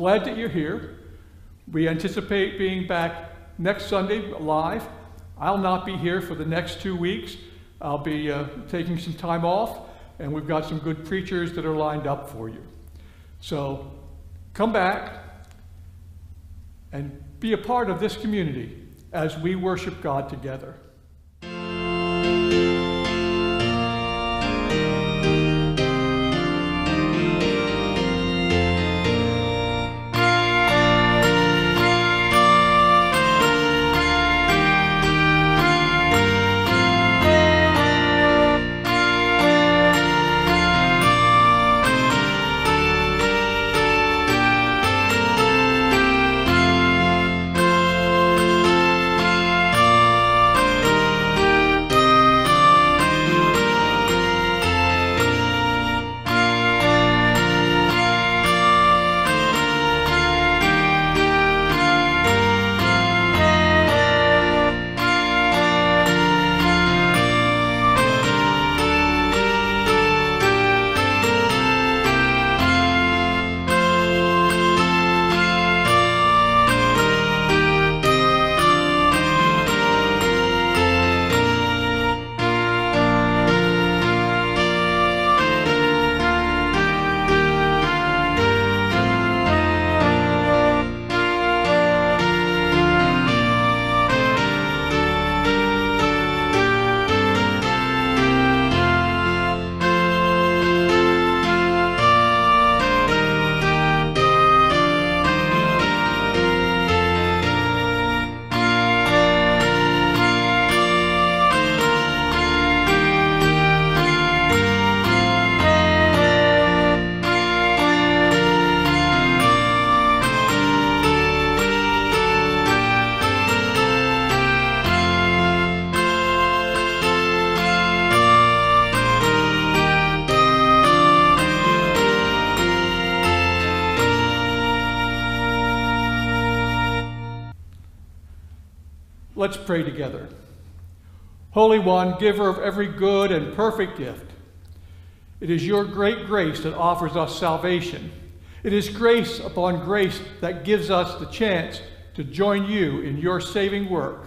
glad that you're here. We anticipate being back next Sunday live. I'll not be here for the next two weeks. I'll be uh, taking some time off, and we've got some good preachers that are lined up for you. So come back and be a part of this community as we worship God together. Let's pray together. Holy One, giver of every good and perfect gift, it is your great grace that offers us salvation. It is grace upon grace that gives us the chance to join you in your saving work.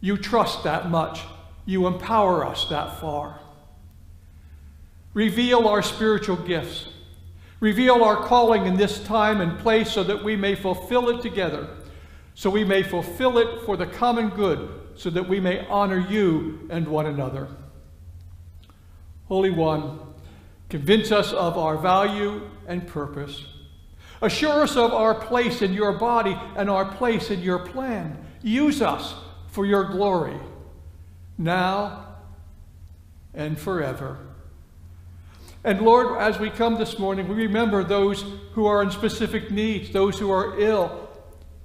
You trust that much. You empower us that far. Reveal our spiritual gifts. Reveal our calling in this time and place so that we may fulfill it together so we may fulfill it for the common good, so that we may honor you and one another. Holy One, convince us of our value and purpose. Assure us of our place in your body and our place in your plan. Use us for your glory, now and forever. And Lord, as we come this morning, we remember those who are in specific needs, those who are ill,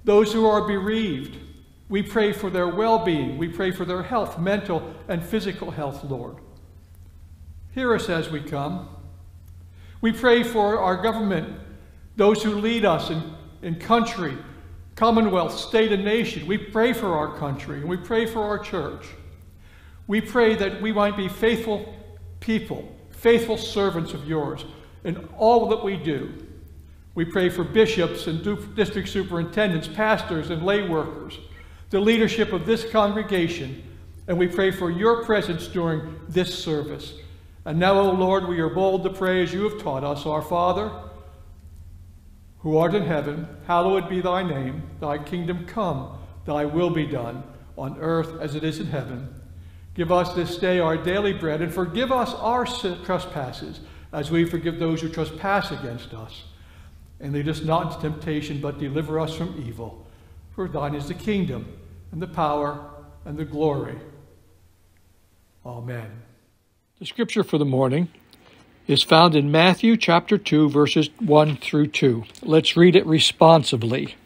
those who are bereaved, we pray for their well being. We pray for their health, mental and physical health, Lord. Hear us as we come. We pray for our government, those who lead us in, in country, commonwealth, state, and nation. We pray for our country and we pray for our church. We pray that we might be faithful people, faithful servants of yours in all that we do. We pray for bishops and district superintendents, pastors, and lay workers, the leadership of this congregation, and we pray for your presence during this service. And now, O Lord, we are bold to pray as you have taught us, Our Father, who art in heaven, hallowed be thy name. Thy kingdom come, thy will be done, on earth as it is in heaven. Give us this day our daily bread, and forgive us our trespasses, as we forgive those who trespass against us and lead us not into temptation, but deliver us from evil. For thine is the kingdom, and the power, and the glory. Amen. The scripture for the morning is found in Matthew chapter 2, verses 1 through 2. Let's read it responsibly.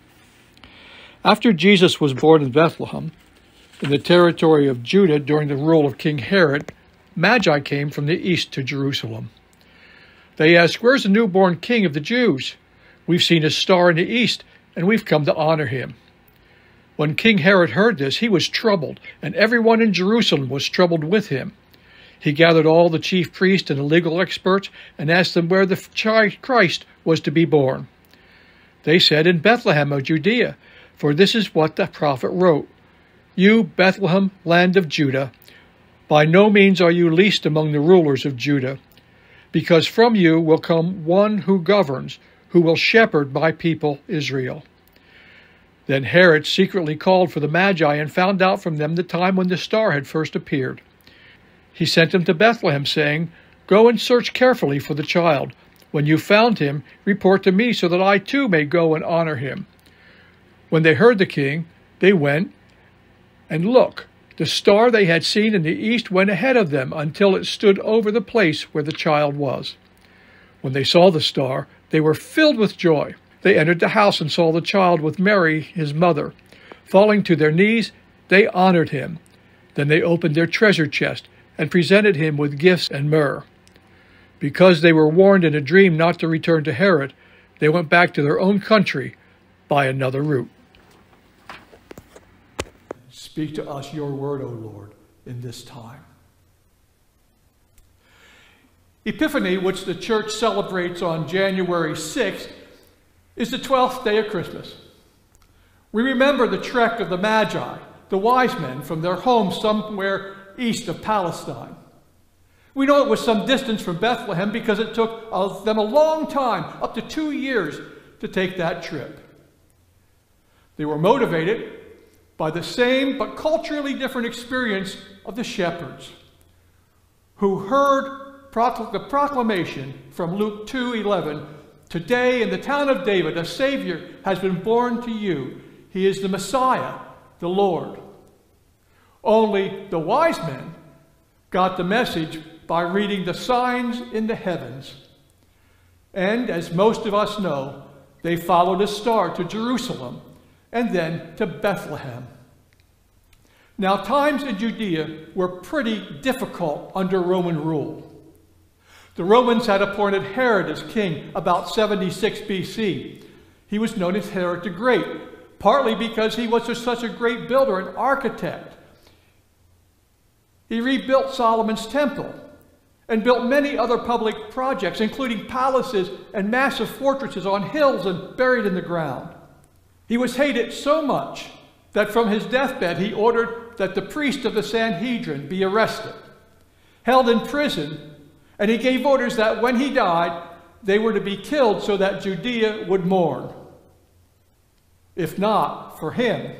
After Jesus was born in Bethlehem, in the territory of Judah during the rule of King Herod, Magi came from the east to Jerusalem. They asked, Where's the newborn king of the Jews? We've seen a star in the east, and we've come to honor him. When King Herod heard this, he was troubled, and everyone in Jerusalem was troubled with him. He gathered all the chief priests and the legal experts and asked them where the Christ was to be born. They said, In Bethlehem of Judea, for this is what the prophet wrote You, Bethlehem, land of Judah, by no means are you least among the rulers of Judah, because from you will come one who governs, who will shepherd my people Israel. Then Herod secretly called for the Magi and found out from them the time when the star had first appeared. He sent them to Bethlehem, saying, Go and search carefully for the child. When you found him, report to me so that I too may go and honor him. When they heard the king, they went, and look, the star they had seen in the east went ahead of them until it stood over the place where the child was. When they saw the star, they were filled with joy. They entered the house and saw the child with Mary, his mother. Falling to their knees, they honored him. Then they opened their treasure chest and presented him with gifts and myrrh. Because they were warned in a dream not to return to Herod, they went back to their own country by another route. Speak to us your word, O Lord, in this time. Epiphany, which the church celebrates on January 6th, is the 12th day of Christmas. We remember the trek of the Magi, the wise men, from their home somewhere east of Palestine. We know it was some distance from Bethlehem because it took them a long time, up to two years, to take that trip. They were motivated by the same but culturally different experience of the shepherds who heard the proclamation from Luke 2:11 Today in the town of David, a Savior has been born to you. He is the Messiah, the Lord. Only the wise men got the message by reading the signs in the heavens. And as most of us know, they followed a star to Jerusalem and then to Bethlehem. Now, times in Judea were pretty difficult under Roman rule. The Romans had appointed Herod as king about 76 BC. He was known as Herod the Great, partly because he was such a great builder and architect. He rebuilt Solomon's temple and built many other public projects, including palaces and massive fortresses on hills and buried in the ground. He was hated so much that from his deathbed he ordered that the priest of the Sanhedrin be arrested, held in prison, and he gave orders that when he died, they were to be killed so that Judea would mourn. If not for him,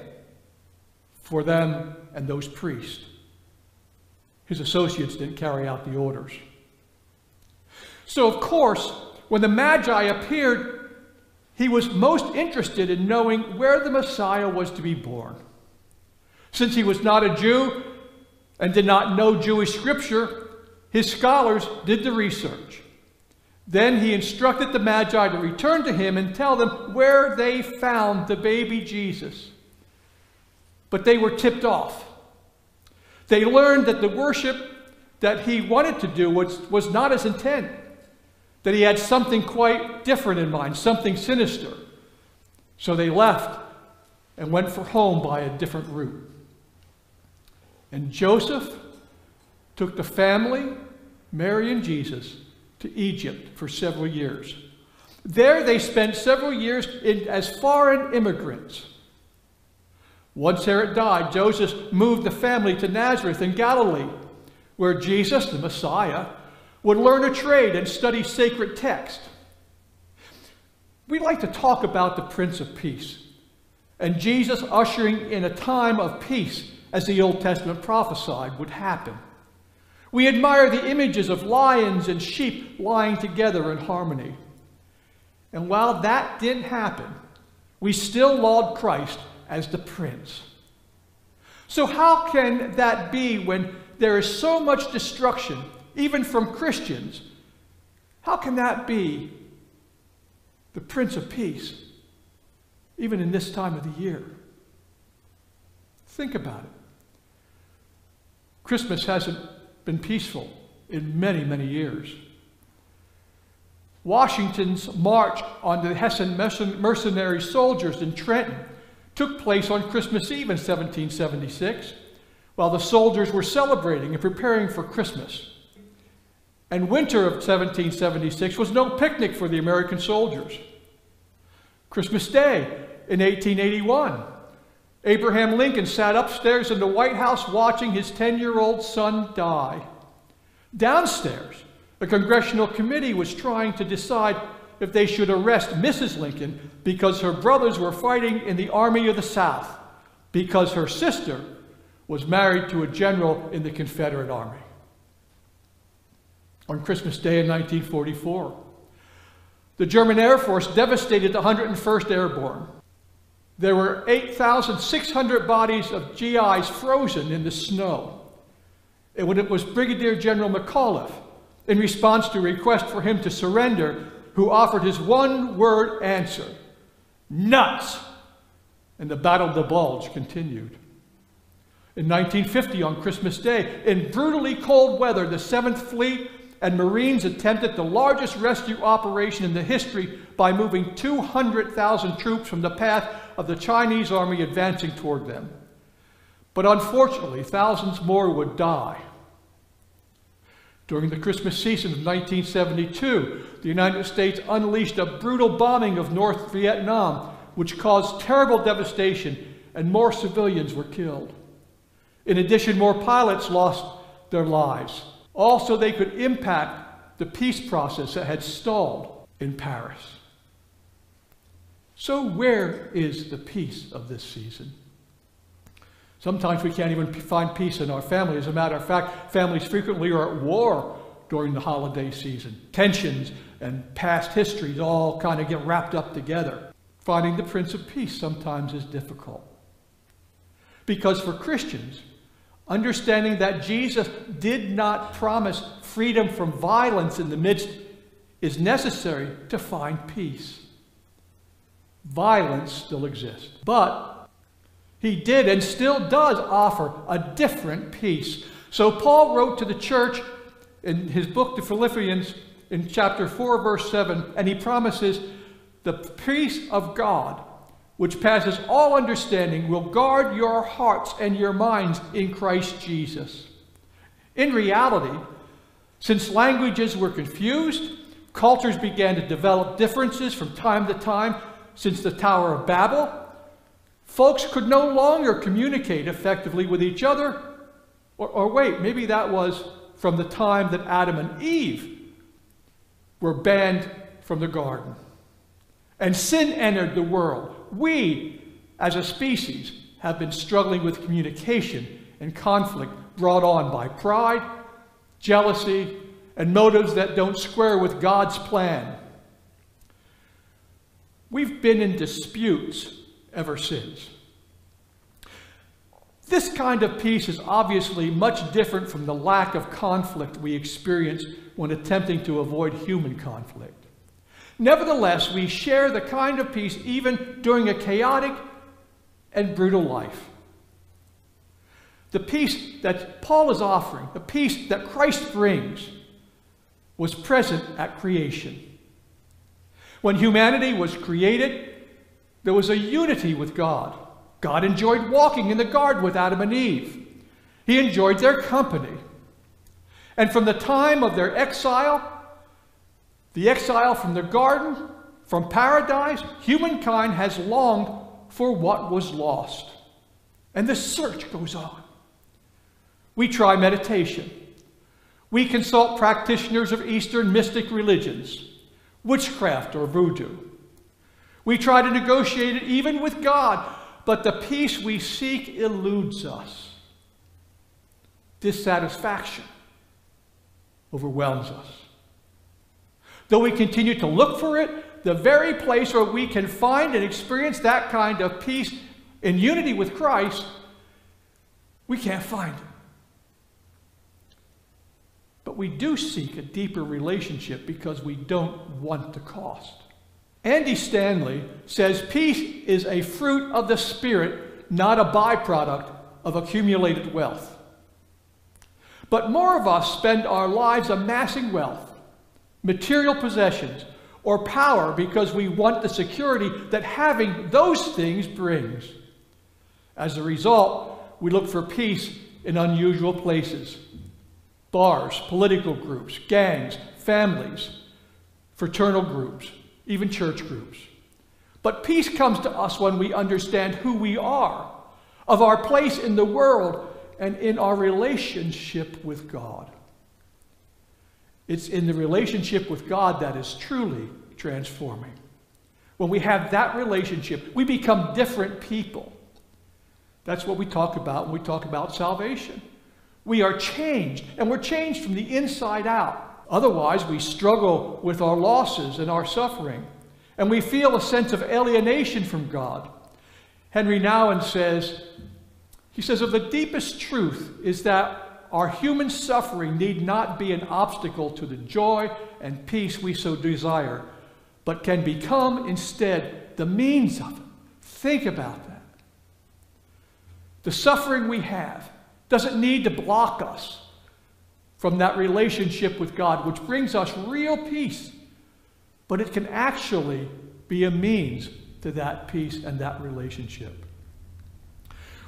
for them and those priests. His associates didn't carry out the orders. So, of course, when the Magi appeared, he was most interested in knowing where the Messiah was to be born. Since he was not a Jew and did not know Jewish scripture, his scholars did the research. Then he instructed the Magi to return to him and tell them where they found the baby Jesus. But they were tipped off. They learned that the worship that he wanted to do was, was not his intent, that he had something quite different in mind, something sinister. So they left and went for home by a different route. And Joseph took the family, Mary and Jesus, to Egypt for several years. There they spent several years in, as foreign immigrants. Once Herod died, Joseph moved the family to Nazareth in Galilee, where Jesus, the Messiah, would learn a trade and study sacred text. We like to talk about the Prince of Peace and Jesus ushering in a time of peace as the Old Testament prophesied would happen. We admire the images of lions and sheep lying together in harmony. And while that didn't happen, we still laud Christ as the Prince. So, how can that be when there is so much destruction, even from Christians? How can that be the Prince of Peace, even in this time of the year? Think about it. Christmas hasn't been peaceful in many, many years. Washington's march on the Hessian mercenary soldiers in Trenton took place on Christmas Eve in 1776, while the soldiers were celebrating and preparing for Christmas. And winter of 1776 was no picnic for the American soldiers. Christmas Day in 1881. Abraham Lincoln sat upstairs in the White House watching his 10 year old son die. Downstairs, a congressional committee was trying to decide if they should arrest Mrs. Lincoln because her brothers were fighting in the Army of the South, because her sister was married to a general in the Confederate Army. On Christmas Day in 1944, the German Air Force devastated the 101st Airborne. There were 8,600 bodies of GIs frozen in the snow. And when it was Brigadier General McAuliffe, in response to a request for him to surrender, who offered his one word answer nuts. And the Battle of the Bulge continued. In 1950, on Christmas Day, in brutally cold weather, the 7th Fleet and Marines attempted the largest rescue operation in the history by moving 200,000 troops from the path of the Chinese army advancing toward them. But unfortunately, thousands more would die. During the Christmas season of 1972, the United States unleashed a brutal bombing of North Vietnam, which caused terrible devastation and more civilians were killed. In addition, more pilots lost their lives. Also, they could impact the peace process that had stalled in Paris. So, where is the peace of this season? Sometimes we can't even find peace in our family. As a matter of fact, families frequently are at war during the holiday season. Tensions and past histories all kind of get wrapped up together. Finding the Prince of Peace sometimes is difficult. Because for Christians, Understanding that Jesus did not promise freedom from violence in the midst is necessary to find peace. Violence still exists, but he did and still does offer a different peace. So Paul wrote to the church in his book The Philippians in chapter 4, verse 7, and he promises the peace of God which passes all understanding, will guard your hearts and your minds in Christ Jesus. In reality, since languages were confused, cultures began to develop differences from time to time since the Tower of Babel. Folks could no longer communicate effectively with each other. Or, or wait, maybe that was from the time that Adam and Eve were banned from the garden. And sin entered the world we, as a species, have been struggling with communication and conflict brought on by pride, jealousy, and motives that don't square with God's plan. We've been in disputes ever since. This kind of peace is obviously much different from the lack of conflict we experience when attempting to avoid human conflict. Nevertheless, we share the kind of peace even during a chaotic and brutal life. The peace that Paul is offering, the peace that Christ brings, was present at creation. When humanity was created, there was a unity with God. God enjoyed walking in the garden with Adam and Eve. He enjoyed their company. And from the time of their exile the exile from the garden, from paradise, humankind has longed for what was lost. And the search goes on. We try meditation. We consult practitioners of Eastern mystic religions, witchcraft or voodoo. We try to negotiate it even with God, but the peace we seek eludes us. Dissatisfaction overwhelms us. Though we continue to look for it, the very place where we can find and experience that kind of peace in unity with Christ, we can't find it. But we do seek a deeper relationship because we don't want the cost. Andy Stanley says peace is a fruit of the Spirit, not a byproduct of accumulated wealth. But more of us spend our lives amassing wealth material possessions, or power because we want the security that having those things brings. As a result, we look for peace in unusual places bars, political groups, gangs, families, fraternal groups, even church groups. But peace comes to us when we understand who we are, of our place in the world, and in our relationship with God. It's in the relationship with God that is truly transforming. When we have that relationship, we become different people. That's what we talk about when we talk about salvation. We are changed, and we're changed from the inside out. Otherwise, we struggle with our losses and our suffering, and we feel a sense of alienation from God. Henri Nouwen says, he says, of the deepest truth is that our human suffering need not be an obstacle to the joy and peace we so desire, but can become instead the means of it. Think about that. The suffering we have doesn't need to block us from that relationship with God, which brings us real peace, but it can actually be a means to that peace and that relationship.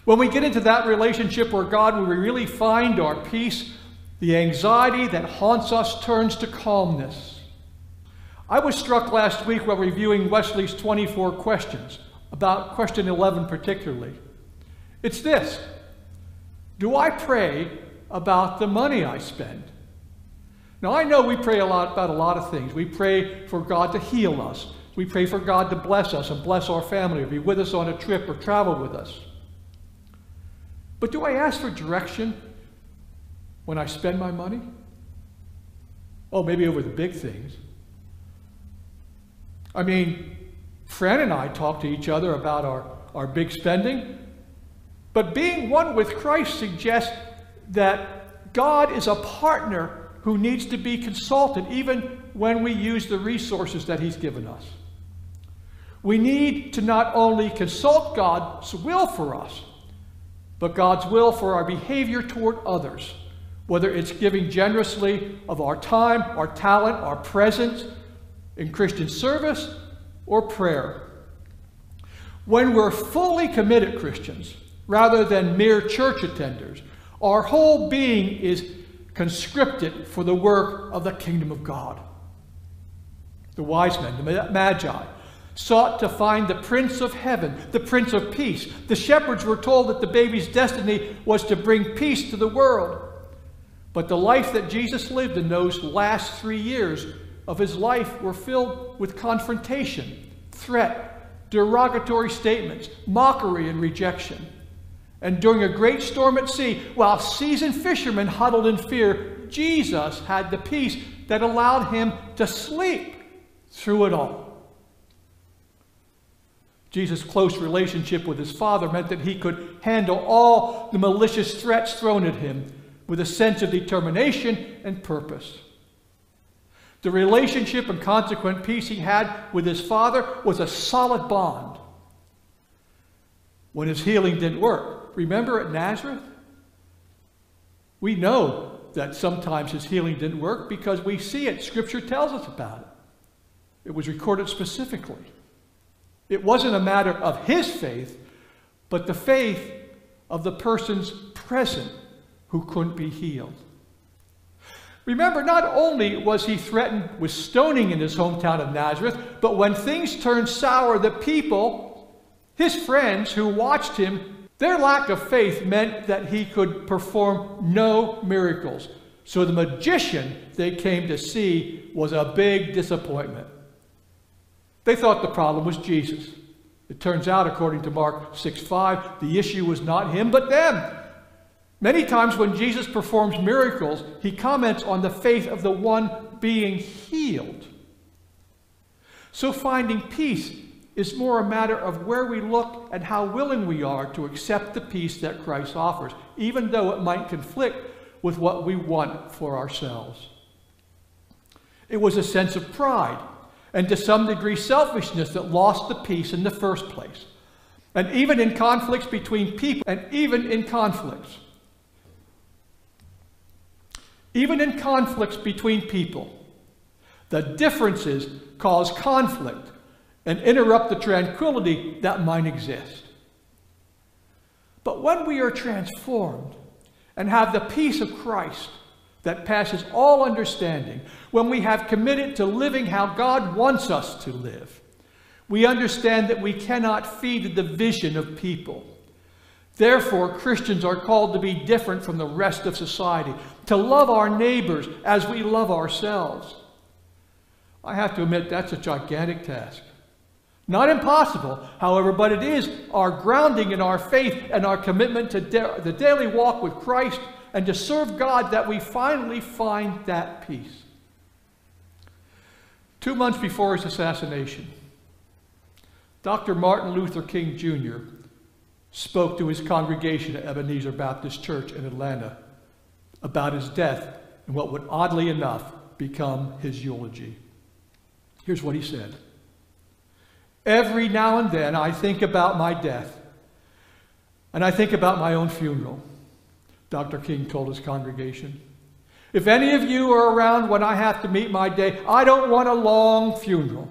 When we get into that relationship where God, we really find our peace, the anxiety that haunts us turns to calmness. I was struck last week while reviewing Wesley's 24 questions, about question 11 particularly. It's this Do I pray about the money I spend? Now, I know we pray a lot about a lot of things. We pray for God to heal us. We pray for God to bless us and bless our family, or be with us on a trip, or travel with us. But do I ask for direction when I spend my money? Oh, maybe over the big things. I mean, Fran and I talk to each other about our, our big spending, but being one with Christ suggests that God is a partner who needs to be consulted even when we use the resources that He's given us. We need to not only consult God's will for us, but God's will for our behavior toward others, whether it's giving generously of our time, our talent, our presence in Christian service, or prayer. When we're fully committed Christians, rather than mere church attenders. Our whole being is conscripted for the work of the kingdom of God. The wise men, the magi, sought to find the Prince of Heaven, the Prince of Peace. The shepherds were told that the baby's destiny was to bring peace to the world. But the life that Jesus lived in those last three years of his life were filled with confrontation, threat, derogatory statements, mockery, and rejection. And during a great storm at sea, while seasoned fishermen huddled in fear, Jesus had the peace that allowed him to sleep through it all. Jesus' close relationship with his Father meant that he could handle all the malicious threats thrown at him with a sense of determination and purpose. The relationship and consequent peace he had with his Father was a solid bond. When his healing didn't work, remember at Nazareth? We know that sometimes his healing didn't work because we see it. Scripture tells us about it. It was recorded specifically. It wasn't a matter of his faith, but the faith of the persons present who couldn't be healed. Remember, not only was he threatened with stoning in his hometown of Nazareth, but when things turned sour, the people, his friends who watched him, their lack of faith meant that he could perform no miracles. So the magician they came to see was a big disappointment. They thought the problem was Jesus. It turns out, according to Mark 6 5, the issue was not him, but them. Many times when Jesus performs miracles, he comments on the faith of the one being healed. So finding peace is more a matter of where we look and how willing we are to accept the peace that Christ offers, even though it might conflict with what we want for ourselves. It was a sense of pride and to some degree selfishness that lost the peace in the first place. And even in conflicts between people, and even in conflicts, even in conflicts between people, the differences cause conflict and interrupt the tranquility that might exist. But when we are transformed and have the peace of Christ that passes all understanding, when we have committed to living how God wants us to live, We understand that we cannot feed the division of people. Therefore, Christians are called to be different from the rest of society, to love our neighbors as we love ourselves. I have to admit, that's a gigantic task. Not impossible, however, but it is our grounding in our faith and our commitment to da- the daily walk with Christ and to serve God that we finally find that peace. Two months before his assassination, Dr. Martin Luther King Jr. spoke to his congregation at Ebenezer Baptist Church in Atlanta about his death and what would oddly enough become his eulogy. Here's what he said Every now and then I think about my death, and I think about my own funeral, Dr. King told his congregation. If any of you are around when I have to meet my day, I don't want a long funeral.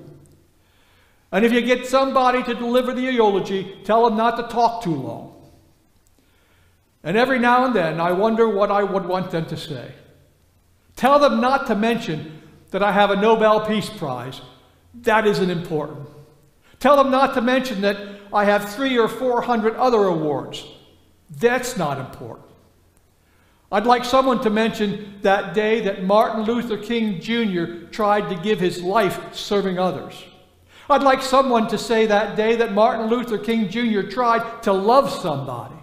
And if you get somebody to deliver the eulogy, tell them not to talk too long. And every now and then, I wonder what I would want them to say. Tell them not to mention that I have a Nobel Peace Prize. That isn't important. Tell them not to mention that I have three or four hundred other awards. That's not important. I'd like someone to mention that day that Martin Luther King Jr. tried to give his life serving others. I'd like someone to say that day that Martin Luther King Jr. tried to love somebody.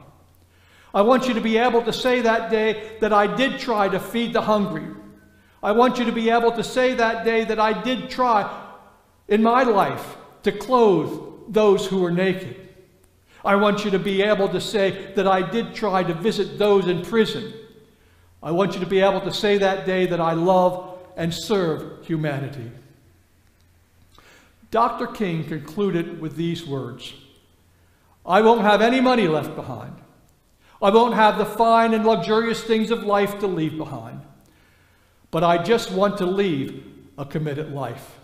I want you to be able to say that day that I did try to feed the hungry. I want you to be able to say that day that I did try in my life to clothe those who are naked. I want you to be able to say that I did try to visit those in prison. I want you to be able to say that day that I love and serve humanity. Dr. King concluded with these words I won't have any money left behind. I won't have the fine and luxurious things of life to leave behind. But I just want to leave a committed life.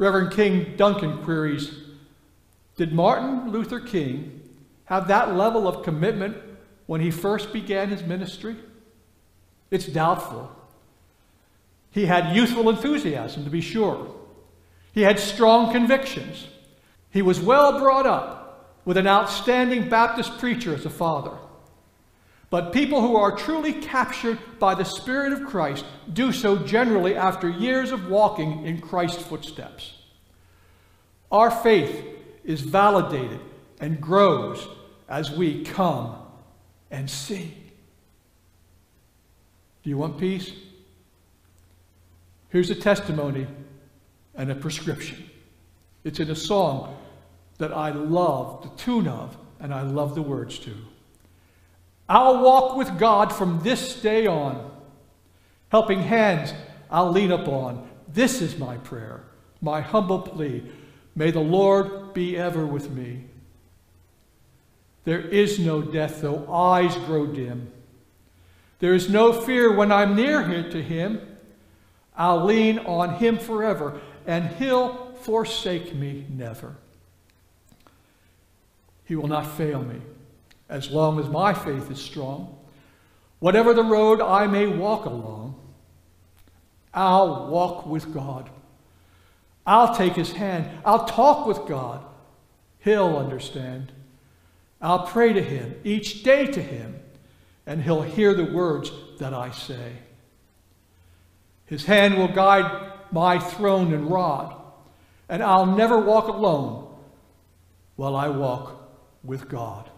Reverend King Duncan queries Did Martin Luther King have that level of commitment when he first began his ministry? It's doubtful. He had youthful enthusiasm, to be sure. He had strong convictions. He was well brought up with an outstanding Baptist preacher as a father. But people who are truly captured by the Spirit of Christ do so generally after years of walking in Christ's footsteps. Our faith is validated and grows as we come and see. Do you want peace? Here's a testimony and a prescription. It's in a song that I love the tune of and I love the words to. I'll walk with God from this day on. Helping hands I'll lean upon. This is my prayer, my humble plea. May the Lord be ever with me. There is no death, though eyes grow dim. There is no fear when I'm near to him. I'll lean on him forever and he'll forsake me never. He will not fail me as long as my faith is strong. Whatever the road I may walk along, I'll walk with God. I'll take his hand. I'll talk with God. He'll understand. I'll pray to him each day to him, and he'll hear the words that I say. His hand will guide my throne and rod, and I'll never walk alone while I walk with God.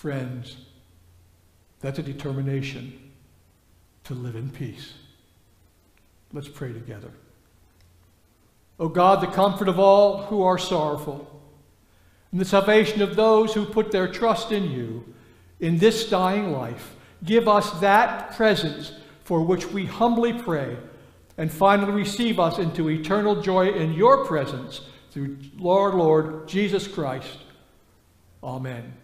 Friends, that's a determination to live in peace. Let's pray together. O God, the comfort of all who are sorrowful, and the salvation of those who put their trust in you in this dying life, give us that presence for which we humbly pray and finally receive us into eternal joy in your presence through Lord, Lord Jesus Christ. Amen.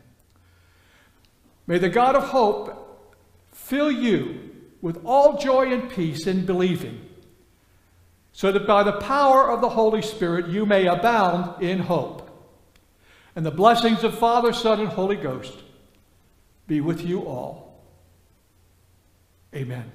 May the God of hope fill you with all joy and peace in believing, so that by the power of the Holy Spirit you may abound in hope. And the blessings of Father, Son, and Holy Ghost be with you all. Amen.